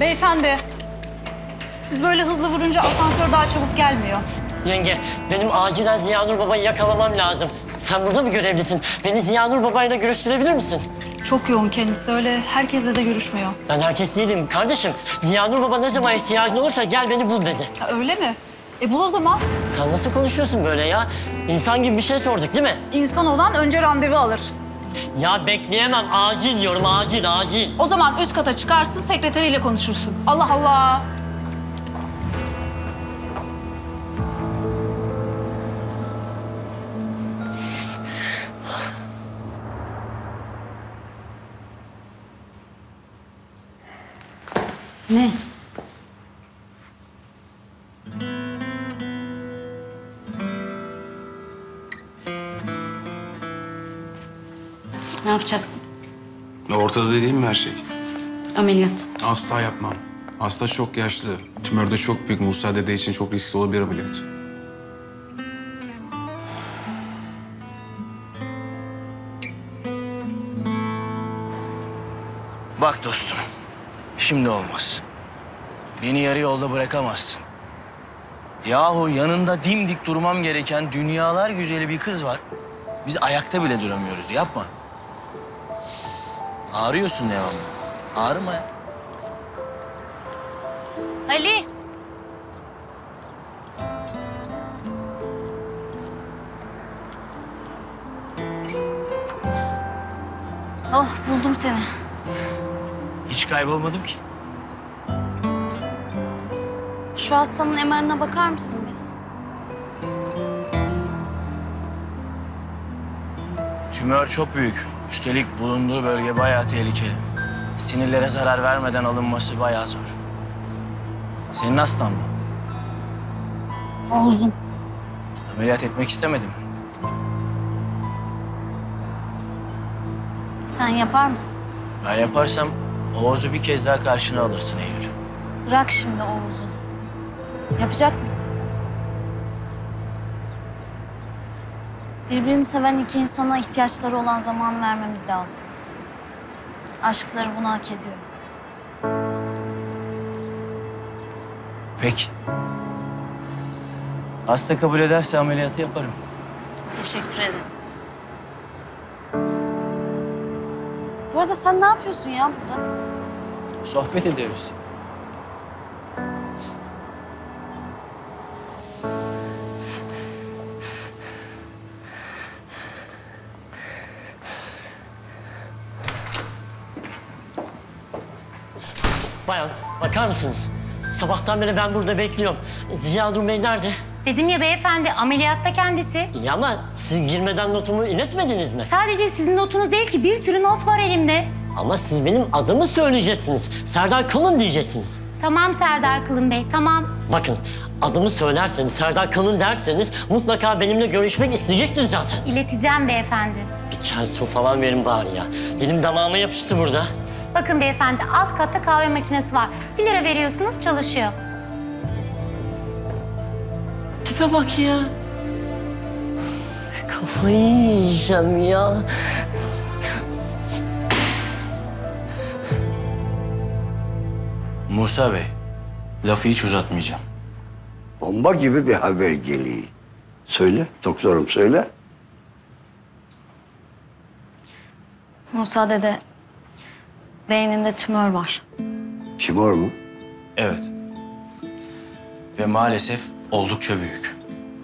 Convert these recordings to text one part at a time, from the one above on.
Beyefendi, siz böyle hızlı vurunca asansör daha çabuk gelmiyor. Yenge, benim acilen Ziyanur Baba'yı yakalamam lazım. Sen burada mı görevlisin? Beni Ziyanur Baba'yla görüştürebilir misin? Çok yoğun kendisi, öyle herkesle de görüşmüyor. Ben herkes değilim kardeşim. Ziyanur Baba ne zaman ihtiyacın olursa gel beni bul dedi. Ha, öyle mi? E bul o zaman. Sen nasıl konuşuyorsun böyle ya? İnsan gibi bir şey sorduk değil mi? İnsan olan önce randevu alır. Ya bekleyemem. Acil diyorum. Acil, acil. O zaman üst kata çıkarsın, sekreteriyle konuşursun. Allah Allah. Ne? Yapacaksın? Ortada değil mi her şey? Ameliyat. Asla yapmam. Hasta çok yaşlı. Tümör de çok büyük. Musa dede için çok riskli olabilir ameliyat. Bak dostum, şimdi olmaz. Beni yarı yolda bırakamazsın. Yahu yanında dimdik durmam gereken dünyalar güzeli bir kız var. Biz ayakta bile duramıyoruz, yapma. Ağrıyorsun devamlı. Ağrıma ya. Ali! Oh buldum seni. Hiç kaybolmadım ki. Şu hastanın emerine bakar mısın bir? Tümör çok büyük. Üstelik bulunduğu bölge bayağı tehlikeli. Sinirlere zarar vermeden alınması bayağı zor. Senin hastan mı? Oğuz'um. Ameliyat etmek istemedim. Sen yapar mısın? Ben yaparsam Oğuz'u bir kez daha karşına alırsın Eylül. Bırak şimdi Oğuz'u. Yapacak mısın? Birbirini seven iki insana ihtiyaçları olan zaman vermemiz lazım. Aşkları bunu hak ediyor. Peki. Hasta kabul ederse ameliyatı yaparım. Teşekkür ederim. Bu arada sen ne yapıyorsun ya burada? Sohbet ediyoruz. Bakar mısınız? Sabahtan beri ben burada bekliyorum. Ziyanur Bey nerede? Dedim ya beyefendi ameliyatta kendisi. Ya ama siz girmeden notumu iletmediniz mi? Sadece sizin notunuz değil ki bir sürü not var elimde. Ama siz benim adımı söyleyeceksiniz. Serdar Kalın diyeceksiniz. Tamam Serdar Kılın Bey tamam. Bakın adımı söylerseniz, Serdar Kalın derseniz mutlaka benimle görüşmek isteyecektir zaten. İleteceğim beyefendi. Bir çay su falan verin bari ya. Dilim damağıma yapıştı burada. Bakın beyefendi alt katta kahve makinesi var. Bir lira veriyorsunuz çalışıyor. Tipe bak ya. Kafayı yiyeceğim ya. Musa Bey, lafı hiç uzatmayacağım. Bomba gibi bir haber geliyor. Söyle, doktorum söyle. Musa dede beyninde tümör var. Timur mu? Evet. Ve maalesef oldukça büyük.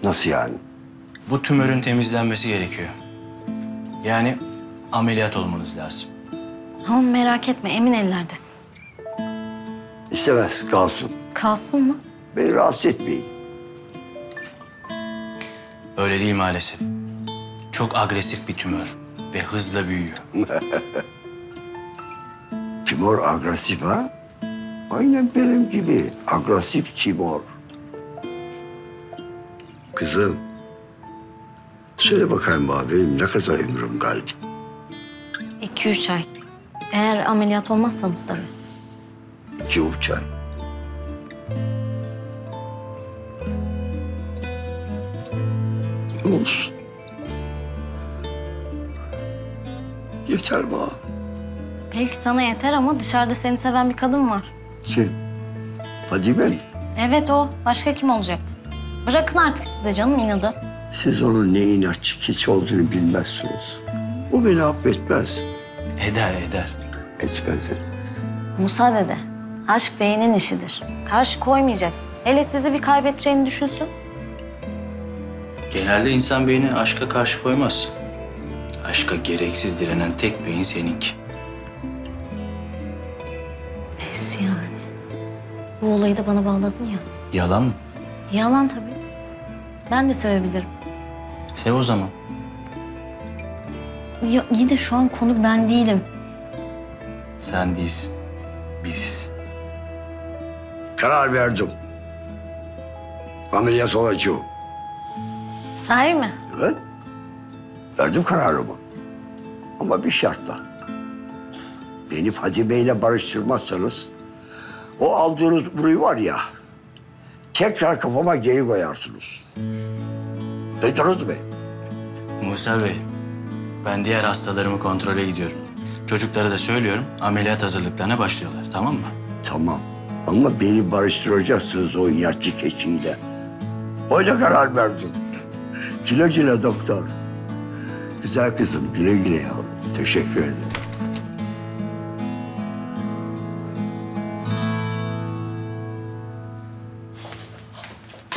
Nasıl yani? Bu tümörün temizlenmesi gerekiyor. Yani ameliyat olmanız lazım. Ama merak etme emin ellerdesin. İstemez, kalsın. Kalsın mı? Beni rahatsız etmeyin. Öyle değil maalesef. Çok agresif bir tümör ve hızla büyüyor. Timur agresif ha? Aynen benim gibi. Agresif Timur. Kızım. Söyle bakayım bana benim ne kadar ömrüm kaldı? İki üç ay. Eğer ameliyat olmazsanız tabii. İki üç ay. Olsun. Yeter bana. Belki sana yeter ama dışarıda seni seven bir kadın var. Kim? Fadime mi? Evet o. Başka kim olacak? Bırakın artık siz de canım inadı. Siz onun ne inatçı hiç olduğunu bilmezsiniz. O beni affetmez. Eder eder. Etmez etmez. Musa dede. Aşk beynin işidir. Karşı koymayacak. Hele sizi bir kaybedeceğini düşünsün. Genelde insan beyni aşka karşı koymaz. Aşka gereksiz direnen tek beyin seninki. Bu olayı da bana bağladın ya. Yalan mı? Yalan tabii. Ben de sevebilirim. Sev o zaman. Ya, iyi de şu an konu ben değilim. Sen değilsin. Biziz. Karar verdim. Ameliyat olacağım. Sahi mi? Evet. Verdim kararımı. Ama bir şartla. Beni Fadime ile barıştırmazsanız... ...o aldığınız burayı var ya... ...tekrar kafama geri koyarsınız. Duydunuz mu? Musa Bey, ben diğer hastalarımı kontrole gidiyorum. Çocuklara da söylüyorum, ameliyat hazırlıklarına başlıyorlar, tamam mı? Tamam. Ama beni barıştıracaksınız o inatçı keçiyle. Öyle karar verdim. Güle güle doktor. Güzel kızım güle güle yavrum. Teşekkür ederim.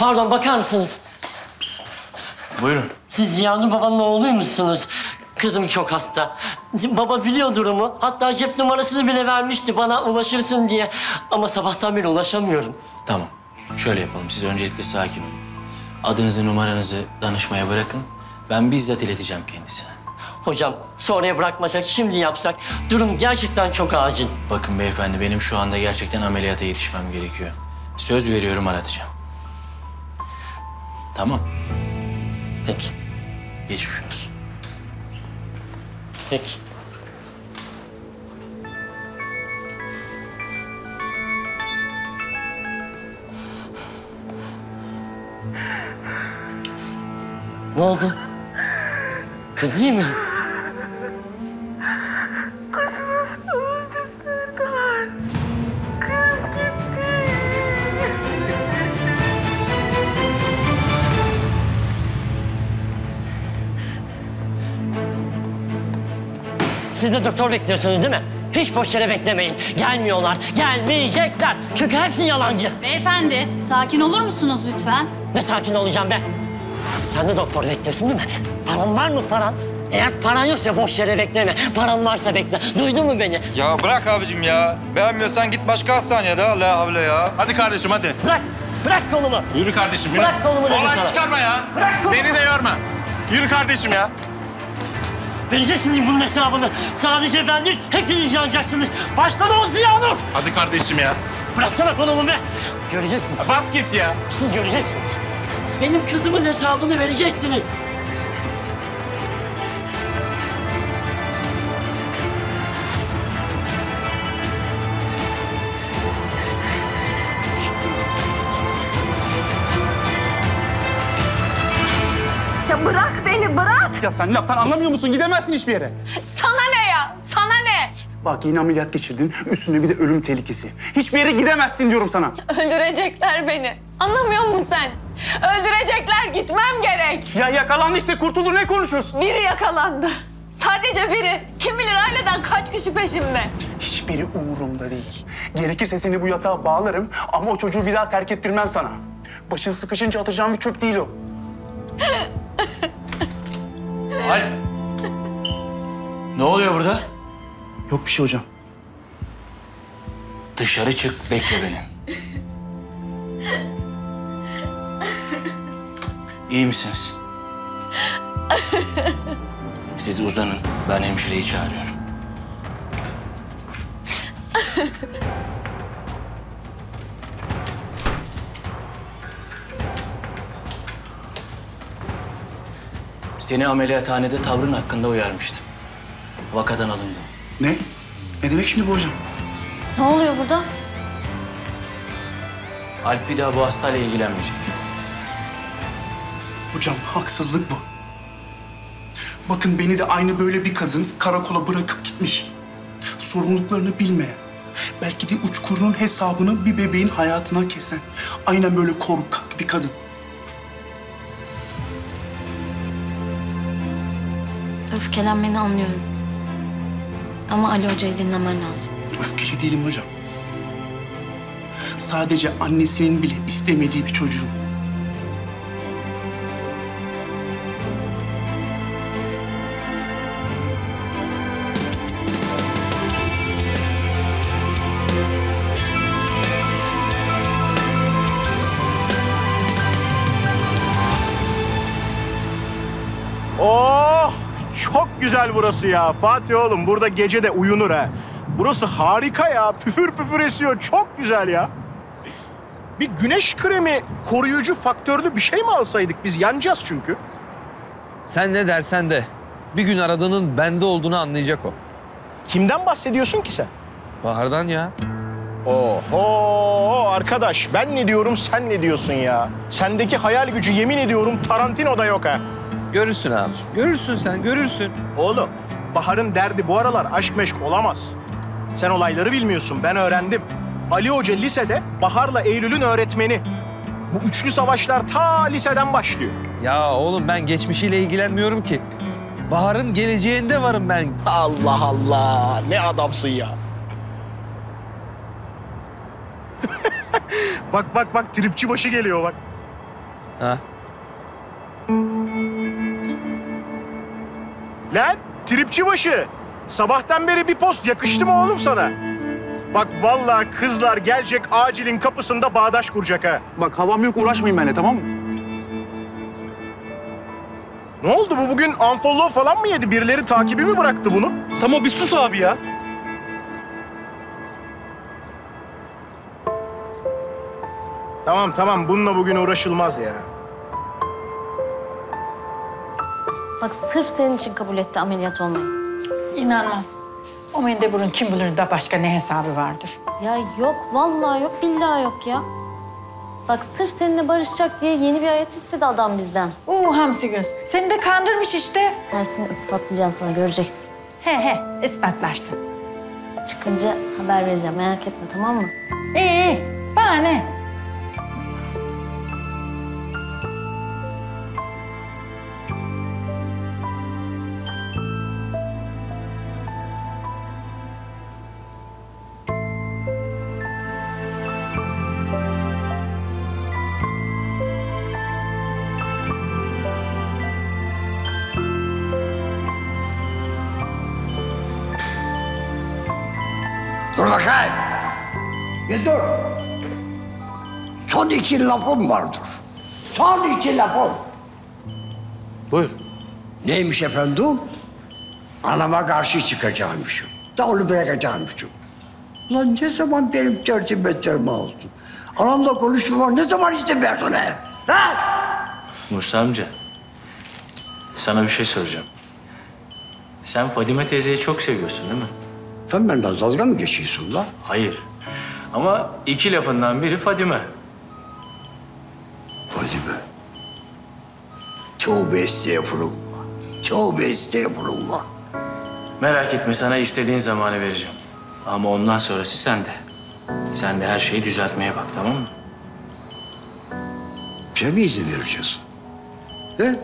Pardon bakar mısınız? Buyurun. Siz Ziyanur babanın oğluymuşsunuz. Kızım çok hasta. Baba biliyor durumu. Hatta cep numarasını bile vermişti bana ulaşırsın diye. Ama sabahtan beri ulaşamıyorum. Tamam, şöyle yapalım. Siz öncelikle sakin olun. Adınızı, numaranızı danışmaya bırakın. Ben bizzat ileteceğim kendisine. Hocam sonraya bırakmasak şimdi yapsak durum gerçekten çok acil. Bakın beyefendi, benim şu anda gerçekten ameliyata yetişmem gerekiyor. Söz veriyorum aratacağım. Tamam, Peki, geçmiş olsun. peki. Ne oldu? Kız iyi mi? Siz de doktor bekliyorsunuz değil mi? Hiç boş yere beklemeyin. Gelmiyorlar, gelmeyecekler. Çünkü hepsi yalancı. Beyefendi, sakin olur musunuz lütfen? Ne sakin olacağım be. Sen de doktor bekliyorsun değil mi? Paran var mı paran? Eğer paran yoksa boş yere bekleme. Paran varsa bekle. Duydun mu beni? Ya bırak abicim ya. Beğenmiyorsan git başka hastaneye de la havle ya. Hadi kardeşim hadi. Bırak. Bırak kolumu. Yürü kardeşim yürü. Bırak kolumu dedim Olay sana. çıkarma ya. Beni de yorma. Yürü kardeşim ya. Vereceksiniz bunun hesabını. Sadece ben değil, hepiniz yanacaksınız. Başta da o Ziyanur. Hadi kardeşim ya. Bıraksana kolumu be. Göreceksiniz. Bas git ya. Siz göreceksiniz. Benim kızımın hesabını vereceksiniz. Ya sen laftan anlamıyor musun? Gidemezsin hiçbir yere. Sana ne ya? Sana ne? Bak yine ameliyat geçirdin. Üstüne bir de ölüm tehlikesi. Hiçbir yere gidemezsin diyorum sana. Öldürecekler beni. Anlamıyor musun sen? Öldürecekler gitmem gerek. Ya yakalandı işte kurtuldu ne konuşuyorsun? Biri yakalandı. Sadece biri. Kim bilir aileden kaç kişi peşimde. Hiçbiri umurumda değil. Gerekirse seni bu yatağa bağlarım ama o çocuğu bir daha terk ettirmem sana. Başın sıkışınca atacağım bir çöp değil o. Alp! Ne oluyor burada? Yok bir şey hocam. Dışarı çık, bekle beni. İyi misiniz? Siz uzanın, ben hemşireyi çağırıyorum. Seni ameliyathanede tavrın hakkında uyarmıştım. Vakadan alındın. Ne? Ne demek şimdi bu hocam? Ne oluyor burada? Alp bir daha bu hastayla ilgilenmeyecek. Hocam haksızlık bu. Bakın beni de aynı böyle bir kadın karakola bırakıp gitmiş. Sorumluluklarını bilmeyen, Belki de uçkurunun hesabını bir bebeğin hayatına kesen. Aynen böyle korkak bir kadın. Öfkelenmeni anlıyorum. Ama Ali Hoca'yı dinlemen lazım. Öfkeli değilim hocam. Sadece annesinin bile istemediği bir çocuğum. Burası ya. Fatih oğlum burada gece de uyunur ha. Burası harika ya. Püfür püfür esiyor. Çok güzel ya. Bir güneş kremi koruyucu faktörlü bir şey mi alsaydık? Biz yanacağız çünkü. Sen ne dersen de bir gün aradığının bende olduğunu anlayacak o. Kimden bahsediyorsun ki sen? Bahar'dan ya. Oho arkadaş ben ne diyorum sen ne diyorsun ya? Sendeki hayal gücü yemin ediyorum Tarantino'da yok ha. Görürsün abiciğim. Görürsün sen, görürsün. Oğlum Bahar'ın derdi bu aralar aşk meşk olamaz. Sen olayları bilmiyorsun ben öğrendim. Ali Hoca lisede Bahar'la Eylül'ün öğretmeni. Bu üçlü savaşlar ta liseden başlıyor. Ya oğlum ben geçmişiyle ilgilenmiyorum ki. Bahar'ın geleceğinde varım ben. Allah Allah ne adamsın ya. bak bak bak tripçi başı geliyor bak. Ha? Lan tripçi başı. Sabahtan beri bir post yakıştı mı oğlum sana? Bak vallahi kızlar gelecek acilin kapısında bağdaş kuracak ha. Bak havam yok uğraşmayın benimle tamam mı? Ne oldu bu bugün unfollow falan mı yedi? Birileri takibi mi bıraktı bunu? Samo bir sus abi ya. Tamam tamam bununla bugün uğraşılmaz ya. Bak sırf senin için kabul etti ameliyat olmayı. İnanmam. O mendeburun kim bilir de başka ne hesabı vardır. Ya yok vallahi yok billahi yok ya. Bak sırf seninle barışacak diye yeni bir hayat istedi adam bizden. Oo hamsi göz. Seni de kandırmış işte. Dersini ispatlayacağım sana göreceksin. He he ispatlarsın. Çıkınca haber vereceğim merak etme tamam mı? İyi iyi. Bana ne? İki lafım vardır. Son iki lafım. Buyur. Neymiş efendim? Anama karşı çıkacağımışım. Da onu bırakacağımışım. Ulan ne zaman benim tertip ettirme oldu? Anamla konuşmama ne zaman izin verdin he? Ha? Musa amca, sana bir şey soracağım. Sen Fadime teyzeyi çok seviyorsun değil mi? Sen benden dalga mı geçiyorsun lan? Hayır. Ama iki lafından biri Fadime. Fadime. Tövbe estağfurullah. Tövbe estağfurullah. Merak etme sana istediğin zamanı vereceğim. Ama ondan sonrası sende. Sen de her şeyi düzeltmeye bak tamam mı? Sen mi izin vereceksin? He?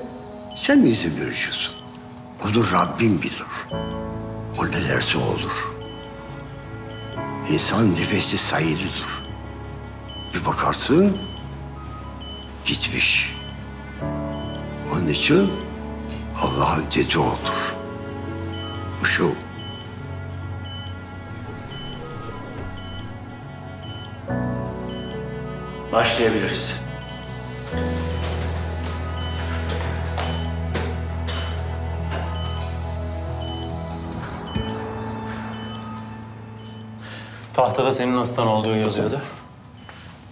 Sen mi izin vereceksin? Onu Rabbim bilir. O ne derse olur. İnsan nefesi sayılıdır. Bir bakarsın gitmiş. Onun için Allah'ın dediği olur. Bu şu. Başlayabiliriz. Tahtada senin hastan olduğu yazıyordu.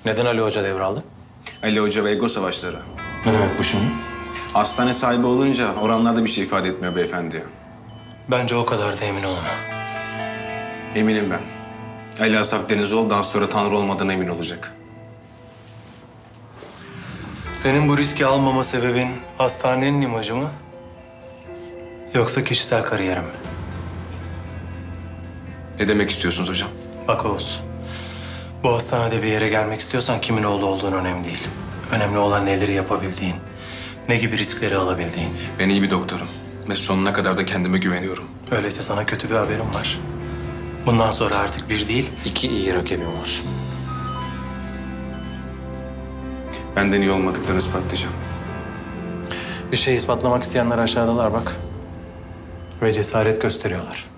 Neden Ali Hoca devraldı? Ali Hoca ve ego savaşları. Ne demek bu şimdi? Hastane sahibi olunca oranlarda bir şey ifade etmiyor beyefendi. Bence o kadar da emin olma. Eminim ben. Ali Asaf Denizoğlu daha sonra Tanrı olmadığına emin olacak. Senin bu riski almama sebebin hastanenin imajı mı? Yoksa kişisel kariyerim mi? Ne demek istiyorsunuz hocam? Bak Oğuz, bu hastanede bir yere gelmek istiyorsan kimin oğlu olduğun önemli değil. Önemli olan neleri yapabildiğin, ne gibi riskleri alabildiğin. Ben iyi bir doktorum ve sonuna kadar da kendime güveniyorum. Öyleyse sana kötü bir haberim var. Bundan sonra artık bir değil, iki iyi rakibim var. Benden iyi olmadıklarını ispatlayacağım. Bir şey ispatlamak isteyenler aşağıdalar bak. Ve cesaret gösteriyorlar.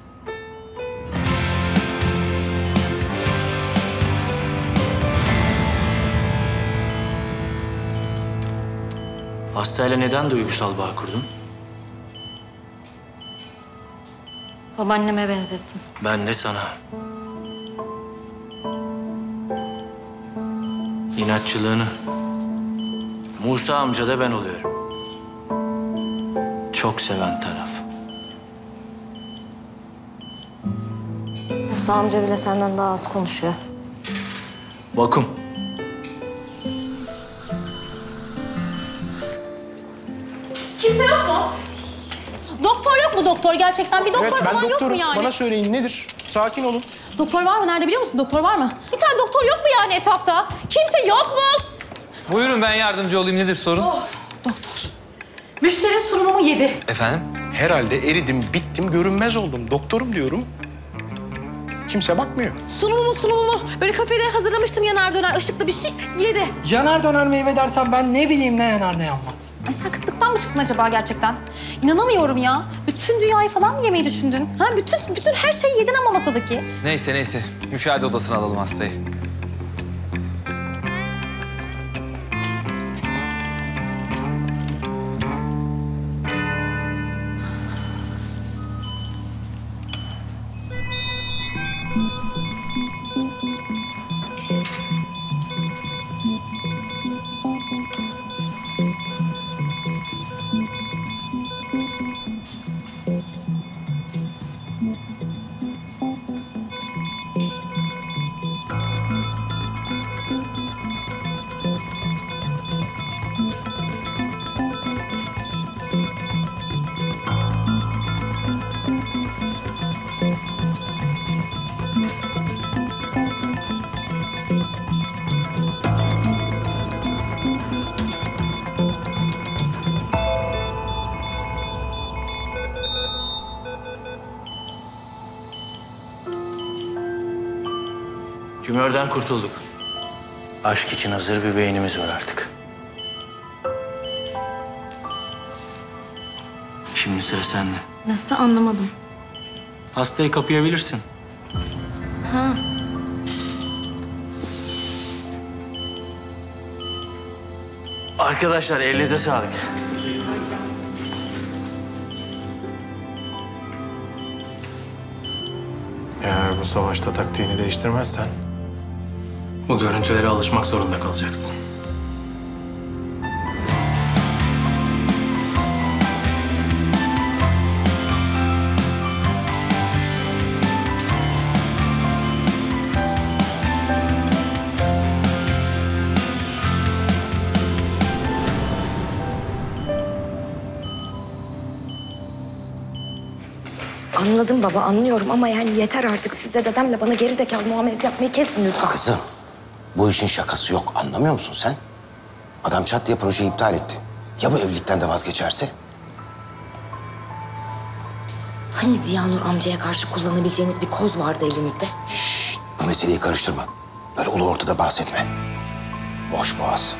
Hastayla neden duygusal bağ kurdun? Babaanneme benzettim. Ben de sana. İnatçılığını. Musa amca da ben oluyorum. Çok seven taraf. Musa amca bile senden daha az konuşuyor. Vakum. Doktor gerçekten? Bir doktor evet ben falan yok doktorum. mu yani? Bana söyleyin nedir? Sakin olun. Doktor var mı? Nerede biliyor musun? Doktor var mı? Bir tane doktor yok mu yani etrafta? Kimse yok mu? Buyurun ben yardımcı olayım. Nedir sorun? Müşteri sunumumu yedi. Efendim? Herhalde eridim, bittim, görünmez oldum. Doktorum diyorum. Kimse bakmıyor. Sunumumu sunumumu böyle kafede hazırlamıştım yanar döner ışıklı bir şey yedi. Yanar döner meyve dersen ben ne bileyim ne yanar ne yanmaz. Ay sen kıtlıktan mı çıktın acaba gerçekten? İnanamıyorum ya. Bütün dünyayı falan mı yemeyi düşündün? Ha bütün bütün her şeyi yedin ama masadaki. Neyse neyse. Müşahede odasına alalım hastayı. Tümörden kurtulduk. Aşk için hazır bir beynimiz var artık. Şimdi sıra sende. Nasıl anlamadım. Hastayı kapayabilirsin. Ha. Arkadaşlar elinize sağlık. Eğer bu savaşta taktiğini değiştirmezsen... ...bu görüntülere alışmak zorunda kalacaksın. Anladım baba anlıyorum ama yani yeter artık. Siz de dedemle bana geri zekalı muamelesi yapmayı kesin lütfen. Kızım, bu işin şakası yok. Anlamıyor musun sen? Adam çat diye projeyi iptal etti. Ya bu evlilikten de vazgeçerse? Hani Ziyanur amcaya karşı kullanabileceğiniz bir koz vardı elinizde? Bu meseleyi karıştırma. Böyle ulu ortada bahsetme. Boş boğaz.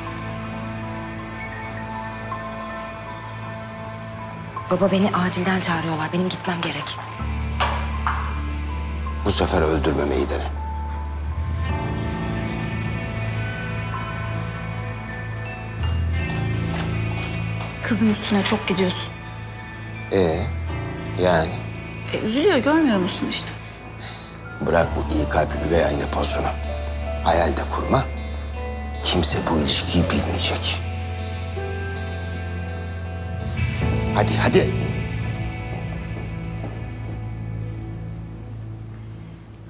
Baba beni acilden çağırıyorlar. Benim gitmem gerek. Bu sefer öldürmemeyi dene. Kızın üstüne çok gidiyorsun. Ee, yani E, üzülüyor görmüyor musun işte? bırak bu iyi kalpli üvey anne pozunu. Hayal de kurma. Kimse bu ilişkiyi bilmeyecek. Hadi hadi.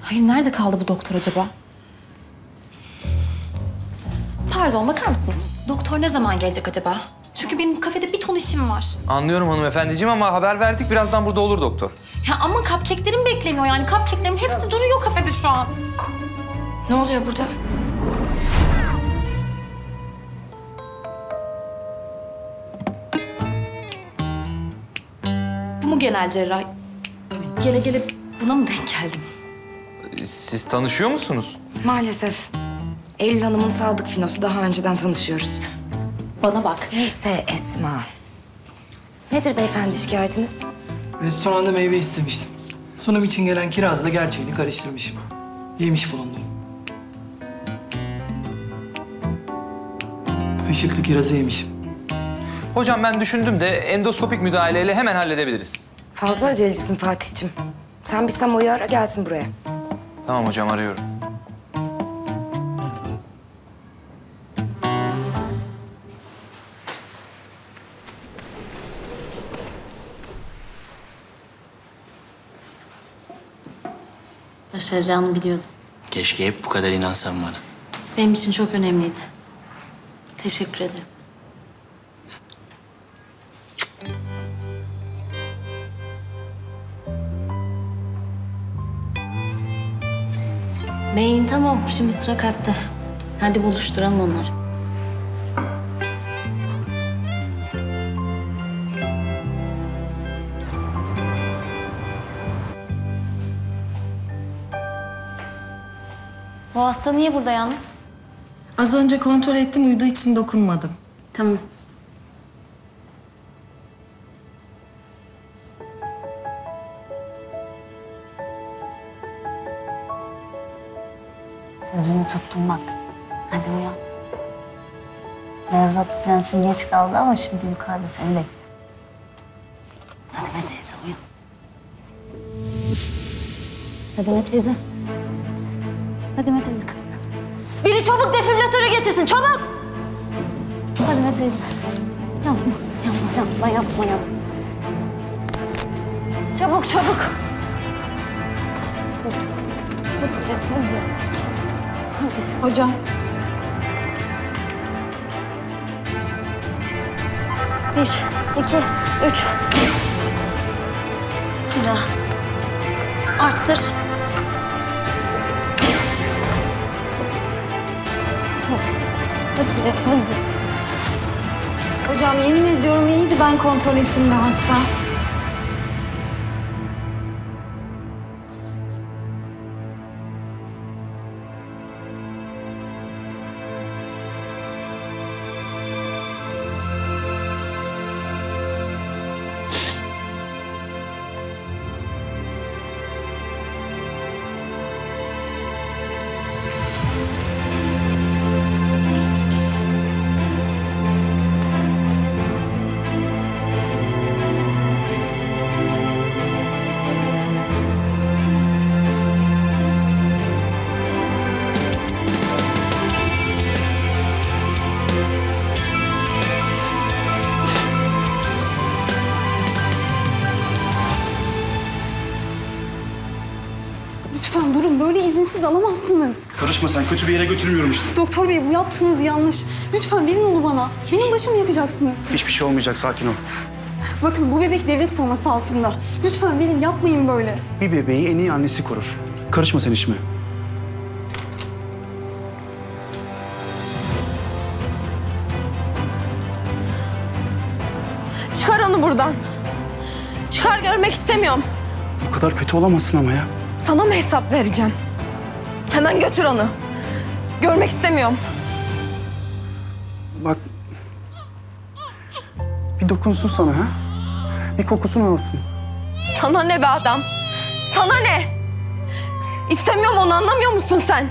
Hayır nerede kaldı bu doktor acaba? Pardon bakar mısınız? Doktor ne zaman gelecek acaba? Çünkü benim kafede bir ton işim var. Anlıyorum hanımefendiciğim ama haber verdik birazdan burada olur doktor. Ya ama cupcake'lerim beklemiyor yani. Cupcake'lerim hepsi duruyor kafede şu an. Ne oluyor burada? Bu mu genel cerrah? Gele gele buna mı denk geldim? Siz tanışıyor musunuz? Maalesef. Eylül Hanım'ın sadık finosu daha önceden tanışıyoruz. Bana bak. Neyse Esma. Nedir beyefendi şikayetiniz? Restoranda meyve istemiştim. Sunum için gelen kirazla gerçeğini karıştırmışım. Yemiş bulundum. Işıklı kirazı yemişim. Hocam ben düşündüm de endoskopik müdahaleyle hemen halledebiliriz. Fazla acelecisin Fatih'ciğim. Sen bir Samo'yu ara gelsin buraya. Tamam hocam arıyorum. Başaracağını biliyordum. Keşke hep bu kadar inansan bana. Benim için çok önemliydi. Teşekkür ederim. Beyin tamam. Şimdi sıra kalpte. Hadi buluşturalım onları. Hasta niye burada yalnız? Az önce kontrol ettim uyuduğu için dokunmadım. Tamam. Sözümü tuttum bak. Hadi uyan. Beyaz atlı prensin geç kaldı ama şimdi yukarıda seni bekliyor. Fadime teyze uyan. Fadime teyze. Fadime teyze. Biri çabuk defibrilatörü getirsin çabuk. Fadime teyze. Yapma, yapma, yapma, yapma, yapma. Çabuk, çabuk. Hadi. Hadi, hadi. Hadi. Hocam. Bir, iki, üç. Bir daha. Arttır. Hadi, hadi. Hocam yemin ediyorum iyiydi. Ben kontrol ettim de hasta. Karışma sen kötü bir yere götürmüyorum işte. Doktor bey bu yaptığınız yanlış. Lütfen verin onu bana. Benim başımı yakacaksınız. Hiçbir şey olmayacak sakin ol. Bakın bu bebek devlet koruması altında. Lütfen verin yapmayın böyle. Bir bebeği en iyi annesi korur. Karışma sen işime. Çıkar onu buradan. Çıkar görmek istemiyorum. Bu kadar kötü olamazsın ama ya. Sana mı hesap vereceğim? Hemen götür onu. Görmek istemiyorum. Bak. Bir dokunsun sana ha. Bir kokusunu alsın. Sana ne be adam? Sana ne? İstemiyorum onu anlamıyor musun sen?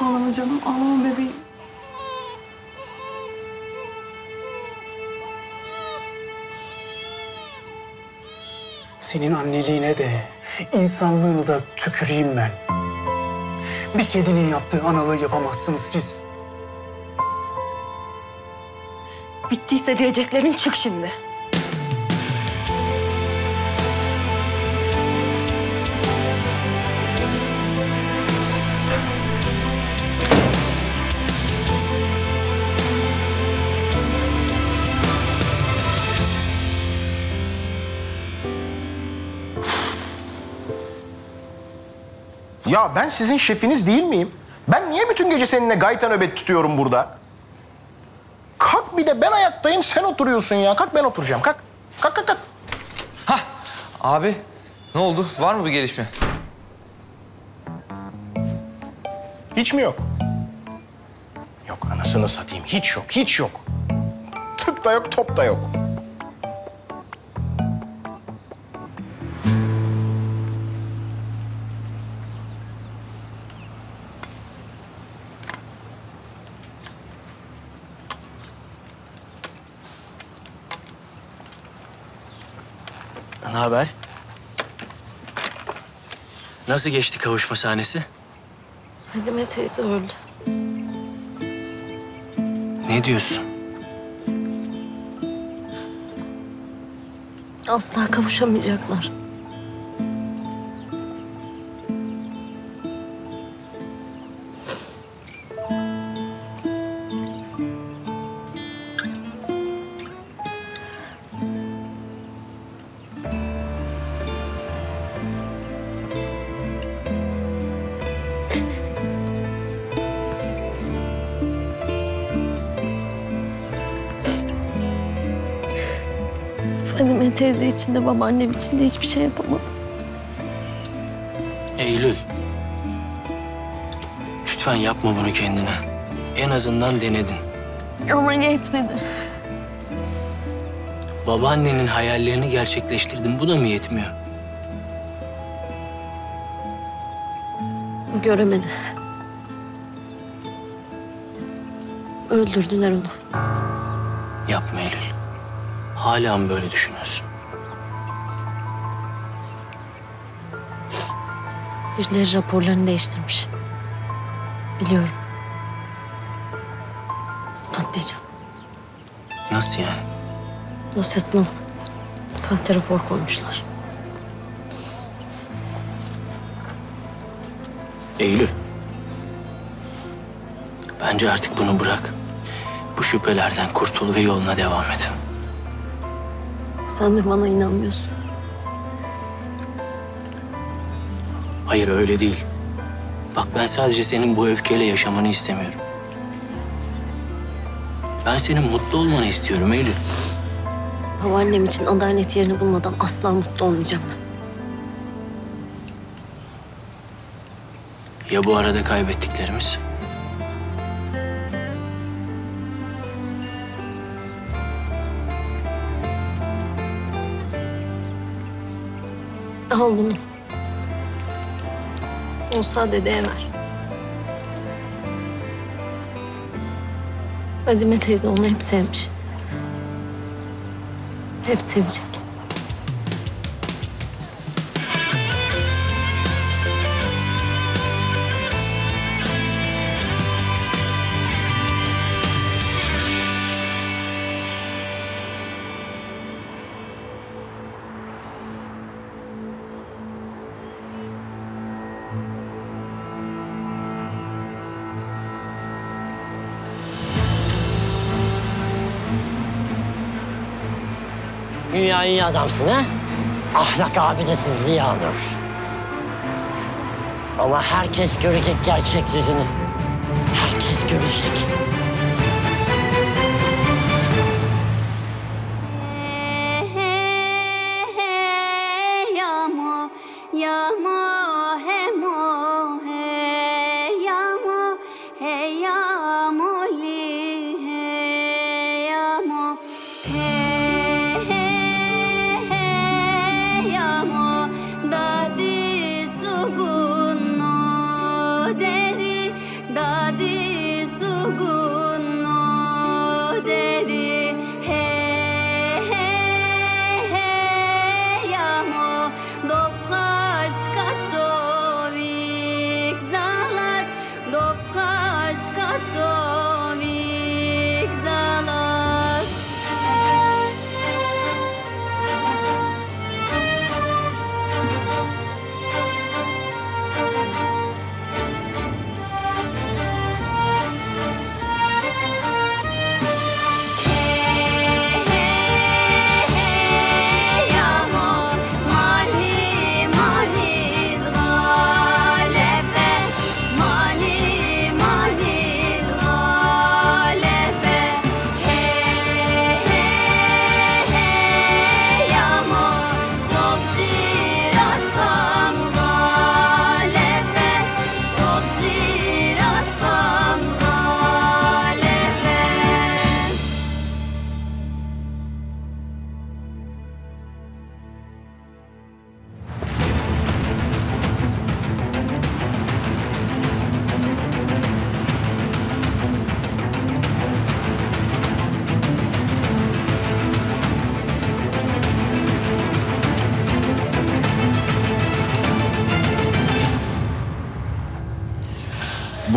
Ağlama canım, ağlama bebeğim. Senin anneliğine de, insanlığını da tüküreyim ben. Bir kedinin yaptığı analığı yapamazsınız siz. Bittiyse diyeceklerin çık şimdi. Ya ben sizin şefiniz değil miyim? Ben niye bütün gece seninle gayta nöbet tutuyorum burada? Kalk bir de ben ayaktayım sen oturuyorsun ya. Kalk ben oturacağım kalk. Kalk kalk kalk. Abi ne oldu? Var mı bir gelişme? Hiç mi yok? Yok anasını satayım. Hiç yok, hiç yok. Tık da yok, top da yok. Haber? Nasıl geçti kavuşma sahnesi? Fadime teyze öldü. Ne diyorsun? Asla kavuşamayacaklar. Fadime teyze için de babaannem için de hiçbir şey yapamadım. Eylül. Lütfen yapma bunu kendine. En azından denedin. Ama yetmedi. Babaannenin hayallerini gerçekleştirdin. Bu da mı yetmiyor? Göremedi. Öldürdüler onu. Yapma Eylül. Hala mı böyle düşünüyorsun? Birileri raporlarını değiştirmiş. Biliyorum. İspatlayacağım. Nasıl yani? Dosyasına sahte rapor koymuşlar. Eylül. Bence artık bunu bırak. Bu şüphelerden kurtul ve yoluna devam et. Sen de bana inanmıyorsun. Hayır öyle değil. Bak ben sadece senin bu öfkeyle yaşamanı istemiyorum. Ben senin mutlu olmanı istiyorum Eylül. Babaannem için adalet yerini bulmadan asla mutlu olmayacağım ben. Ya bu arada kaybettiklerimiz? Al bunu. O sadedeye ver. Fadime teyze onu hep sevmiş. Hep sevecek. Güya iyi adamsın ha? Ahlak abidesi Ziya Nur. Ama herkes görecek gerçek yüzünü. Herkes görecek.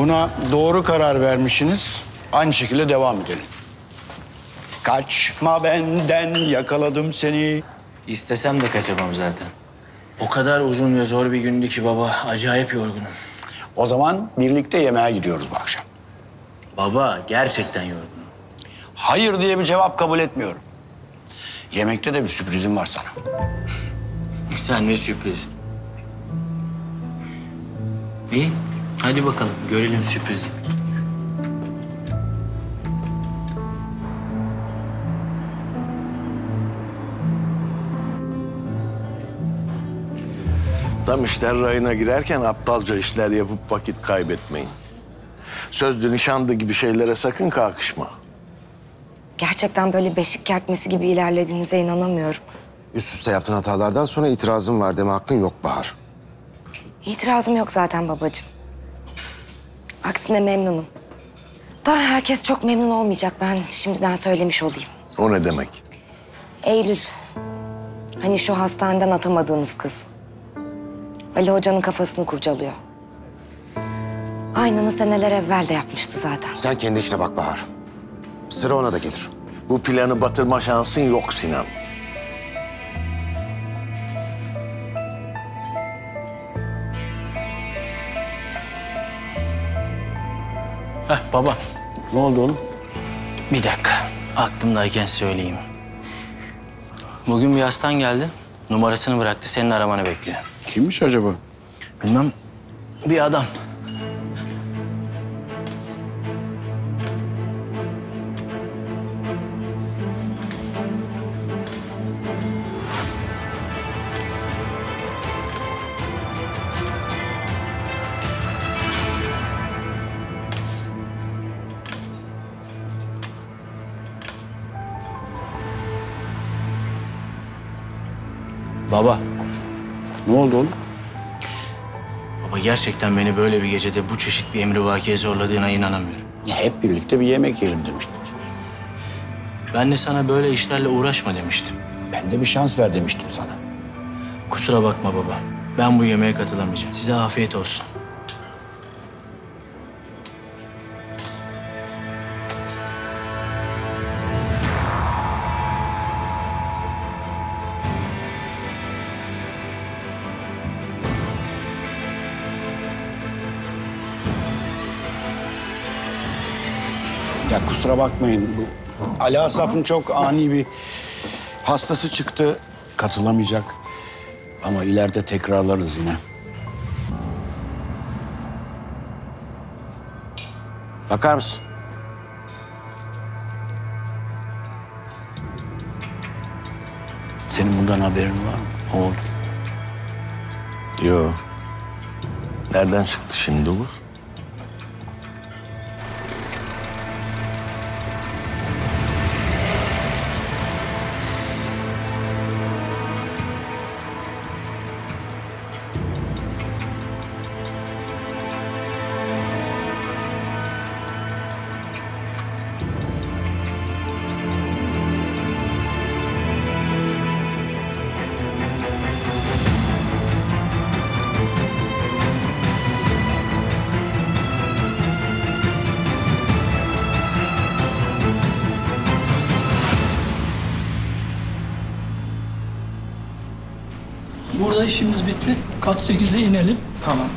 Buna doğru karar vermişsiniz. Aynı şekilde devam edelim. Kaçma benden yakaladım seni. İstesem de kaçamam zaten. O kadar uzun ve zor bir gündü ki baba. Acayip yorgunum. O zaman birlikte yemeğe gidiyoruz bu akşam. Baba gerçekten yorgunum. Hayır diye bir cevap kabul etmiyorum. Yemekte de bir sürprizim var sana. Sen ne sürpriz. İyi. Hadi bakalım görelim sürprizi. Tam işler rayına girerken aptalca işler yapıp vakit kaybetmeyin. Sözlü nişanlı gibi şeylere sakın kalkışma. Gerçekten böyle beşik kertmesi gibi ilerlediğinize inanamıyorum. Üst üste yaptığın hatalardan sonra itirazım var deme hakkın yok Bahar. İtirazım yok zaten babacığım. Aksine memnunum. Daha herkes çok memnun olmayacak. Ben şimdiden söylemiş olayım. O ne demek? Eylül. Hani şu hastaneden atamadığınız kız. Ali Hoca'nın kafasını kurcalıyor. Aynını seneler evvel de yapmıştı zaten. Sen kendi işine bak Bahar. Sıra ona da gelir. Bu planı batırma şansın yok Sinan. Baba. Ne oldu oğlum? Bir dakika. Aklımdayken söyleyeyim. Bugün bir hastan geldi. Numarasını bıraktı. Senin aramanı bekliyor. Kimmiş acaba? Bilmem. Bir adam. Gerçekten beni böyle bir gecede bu çeşit bir emrivakiye zorladığına inanamıyorum. Ya hep birlikte bir yemek yiyelim demiştik. Ben de sana böyle işlerle uğraşma demiştim. Ben de bir şans ver demiştim sana. Kusura bakma baba. Ben bu yemeğe katılamayacağım. Size afiyet olsun. Kusura bakmayın. Bu Ali Asaf'ın çok ani bir hastası çıktı. Katılamayacak. Ama ileride tekrarlarız yine. Bakar mısın? Senin bundan haberin var mı? Ne oldu? Yo. Nereden çıktı şimdi bu? Burada işimiz bitti. Kat 8'e inelim. Tamam.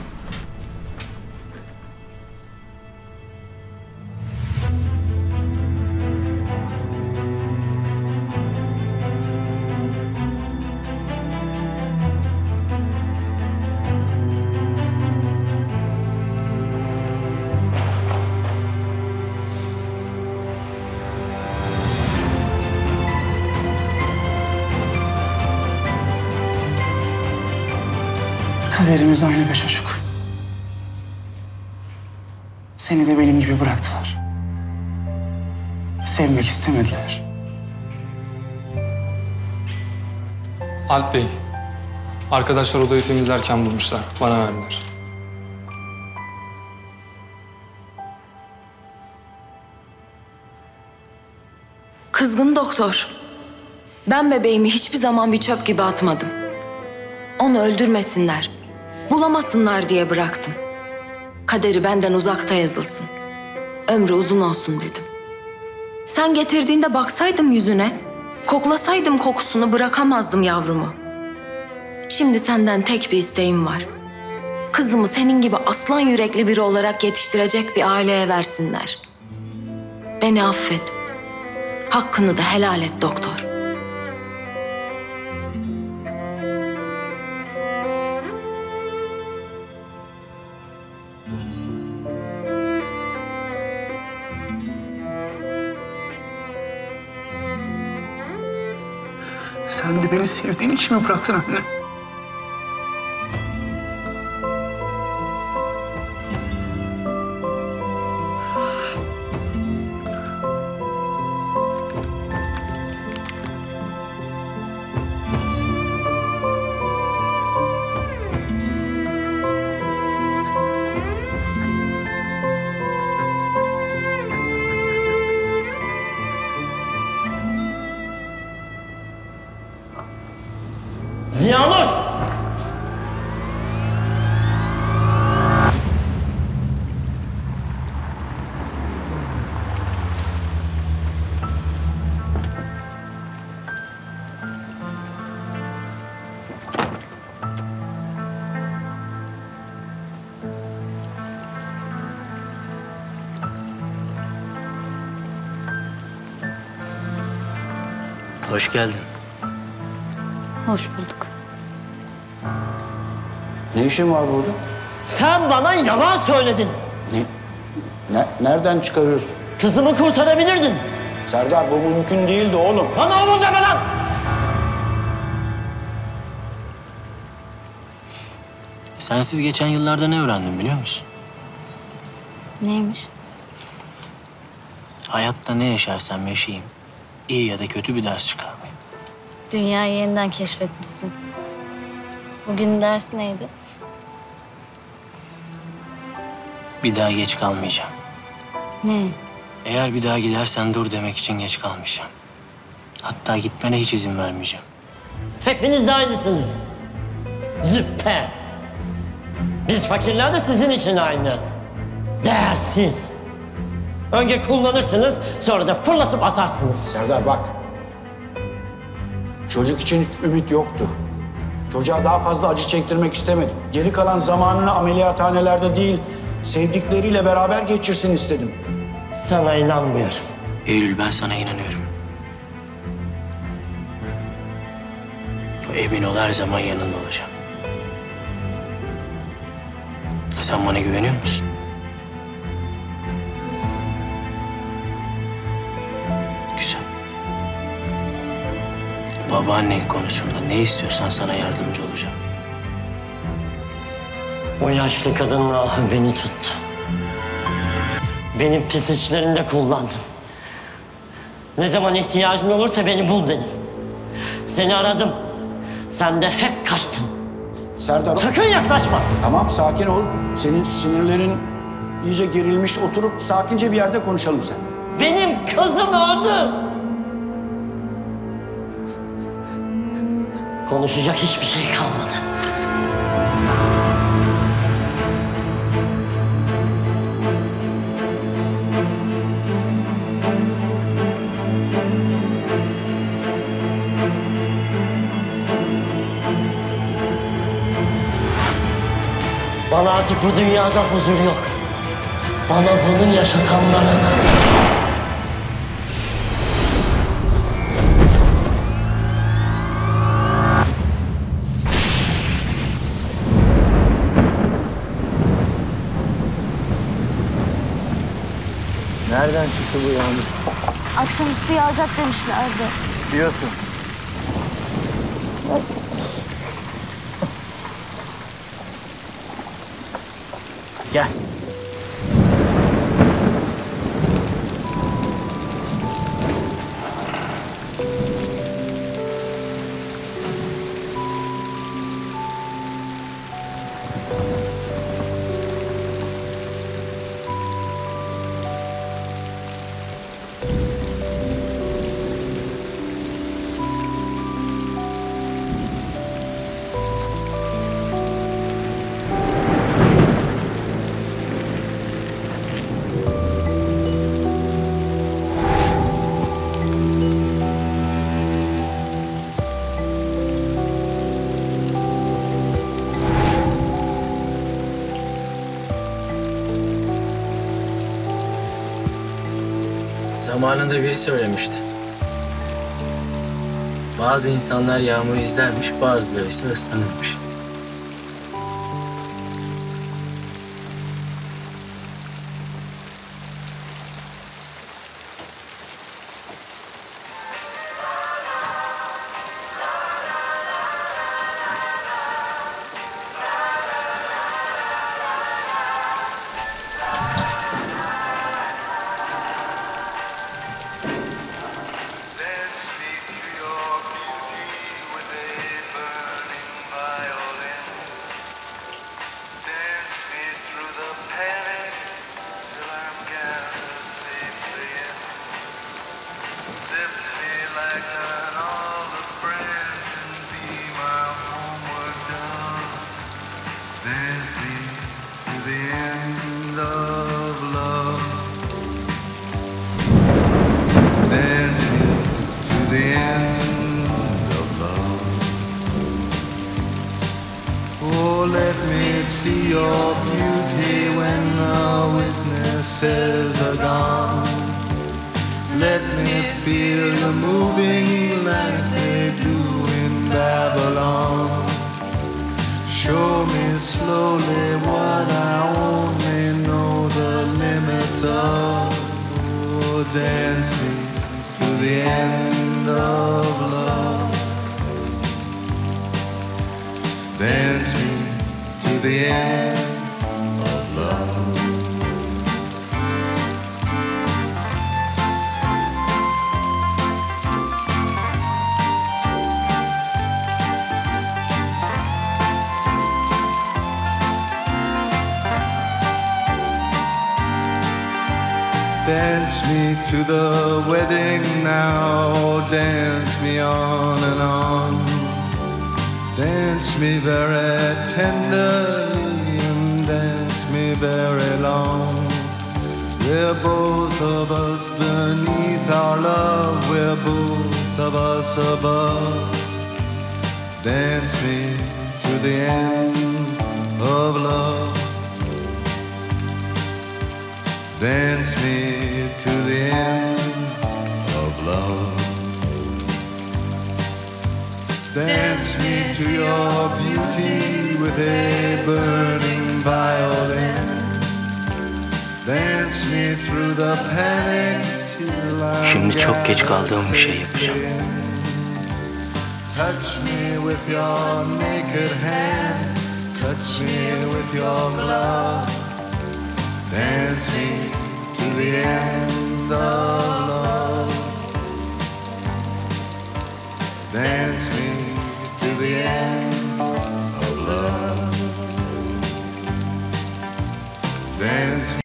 Seni de benim gibi bıraktılar. Sevmek istemediler. Alp Bey, arkadaşlar odayı temizlerken bulmuşlar. Bana verdiler. Kızgın doktor. Ben bebeğimi hiçbir zaman bir çöp gibi atmadım. Onu öldürmesinler, bulamasınlar diye bıraktım. Kaderi benden uzakta yazılsın. Ömrü uzun olsun dedim. Sen getirdiğinde baksaydım yüzüne, koklasaydım kokusunu bırakamazdım yavrumu. Şimdi senden tek bir isteğim var. Kızımı senin gibi aslan yürekli biri olarak yetiştirecek bir aileye versinler. Beni affet. Hakkını da helal et doktor. Beni sevdiğin için mi bıraktın anne? Hoş geldin. Hoş bulduk. Ne işin var burada? Sen bana yalan söyledin. Ne? Ne, nereden çıkarıyorsun? Kızımı kurtarabilirdin. Serdar bu mümkün değildi oğlum. Bana oğlum deme lan! Sensiz geçen yıllarda ne öğrendim biliyor musun? Neymiş? Hayatta ne yaşarsam yaşayayım, iyi ya da kötü bir ders çıkarmayı. Dünyayı yeniden keşfetmişsin. Bugün ders neydi? Bir daha geç kalmayacağım. Ne? Eğer bir daha gidersen dur demek için geç kalmayacağım. Hatta gitmene hiç izin vermeyeceğim. Hepiniz aynısınız. Züppe. Biz fakirler de sizin için aynı. Değersiz. Önce kullanırsınız, sonra da fırlatıp atarsınız. Serdar bak. Çocuk için hiç ümit yoktu. Çocuğa daha fazla acı çektirmek istemedim. Geri kalan zamanını ameliyathanelerde değil, sevdikleriyle beraber geçirsin istedim. Sana inanmıyorum. Eylül ben sana inanıyorum. Emin ol her zaman yanında olacağım. Sen bana güveniyor musun? Babaannen konusunda ne istiyorsan sana yardımcı olacağım. O yaşlı kadının ahı beni tuttu. Benim pis işlerinde kullandın. Ne zaman ihtiyacın olursa beni bul dedin. Seni aradım. Sen de hep kaçtın. Serdar... Sakın yaklaşma. Tamam sakin ol. Senin sinirlerin iyice gerilmiş. Oturup sakince bir yerde konuşalım sen. Benim kızım öldü. Konuşacak hiçbir şey kalmadı. Bana artık bu dünyada huzur yok. Bana bunu yaşatanlara da. Nereden çıktı bu yağmur? Akşamüstü yağacak demişlerdi. Diyorsun. Gel. Zamanında biri söylemişti. Bazı insanlar yağmuru izlermiş, bazıları ise ıslanırmış. Dance me to the wedding now, dance me on and on. Dance me very tenderly and dance me very long. We're both of us beneath our love, we're both of us above. Dance me to the end of love. Dance me to the end of love. Dance me to your beauty with a burning violin. Dance me through the panic Şimdi çok geç kaldığım bir şey yapacağım. Touch me with your naked hand. Touch me with your glove. dancing to the end of love. Dance me to the end of love. Dance.